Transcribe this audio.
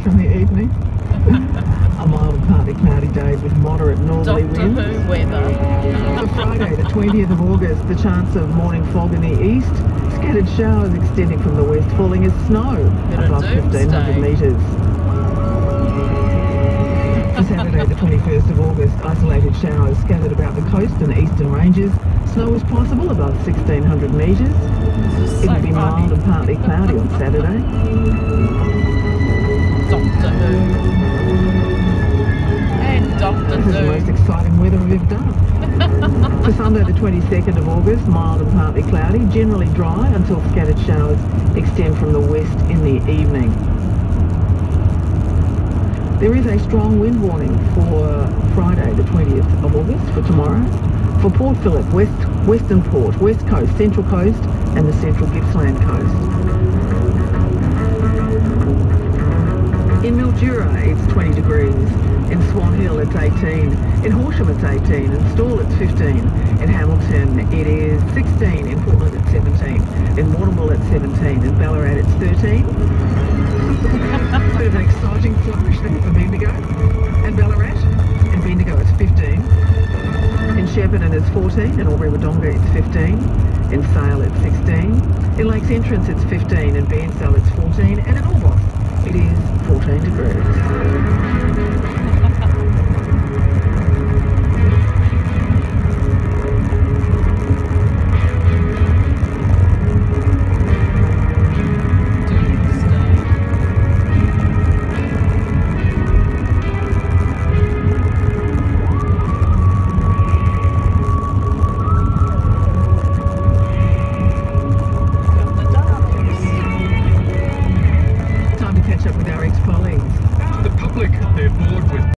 from the evening. a mild and partly cloudy day with moderate northerly Doctor winds. Who weather. For Friday, the 20th of August, the chance of morning fog in the east, scattered showers extending from the west, falling as snow Bit above 1500 metres. For Saturday, the 21st of August, isolated showers scattered about the coast and eastern ranges. Snow is possible above 1600 metres. It so will be mild and partly cloudy on Saturday. Doctor Who. And Doctor This is the most exciting weather we've done. For Sunday the 22nd of August, mild and partly cloudy, generally dry until scattered showers extend from the west in the evening. There is a strong wind warning for Friday the 20th of August for tomorrow. For Port Phillip, West, Western Port, West Coast, Central Coast and the Central Gippsland Coast. In Mildura, it's 20 degrees. In Swan Hill, it's 18. In Horsham, it's 18. In Stawell, it's 15. In Hamilton, it is 16. In Portland, it's 17. In Warrnambool, it's 17. In Ballarat, it's 13. Bit of an exciting flourish there for Bendigo. And Ballarat, in Bendigo, it's 15. In Shepparton, it's 14. In Albury Wodonga, it's 15. In Sale, it's 16. In Lakes Entrance, it's 15. In Bairnsdale, it's 14. Catch up with our ex-colleagues. The public, they're bored with